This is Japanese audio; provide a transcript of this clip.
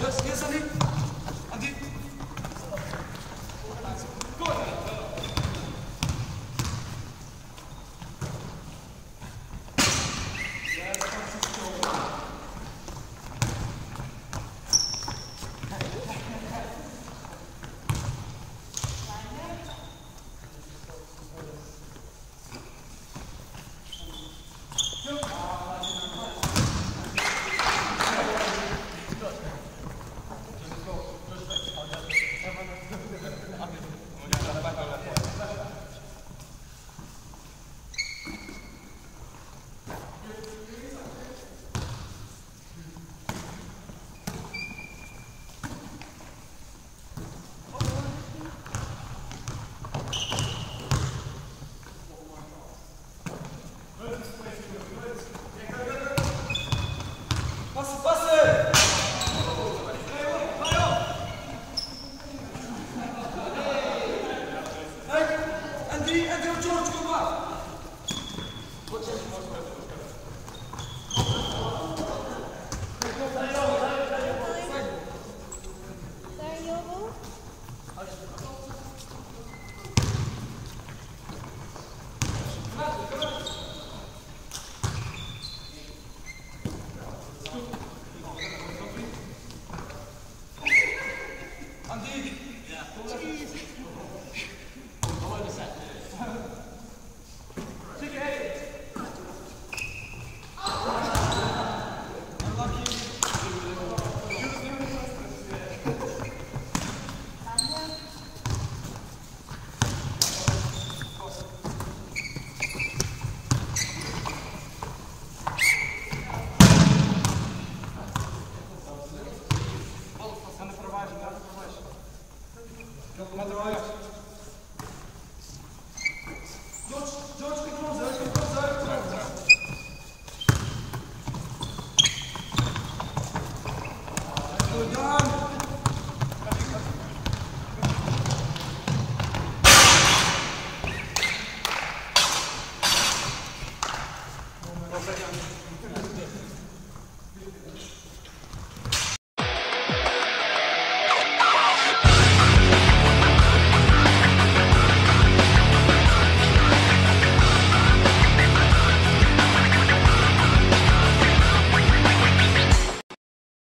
Yes, yes, Andy. Andy.